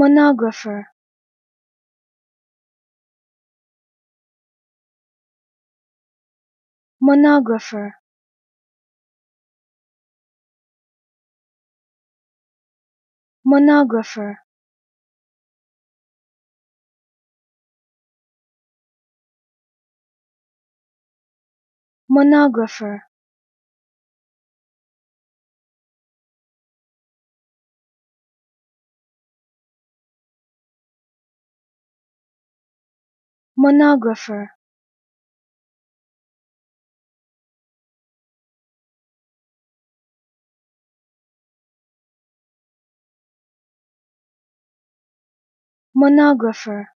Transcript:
monographer. Monographer. Monographer. Monographer monographer. Monographer